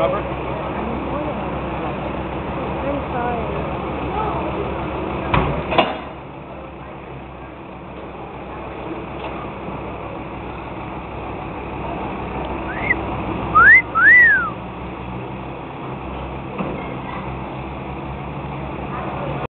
Robert?